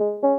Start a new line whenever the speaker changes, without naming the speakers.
you.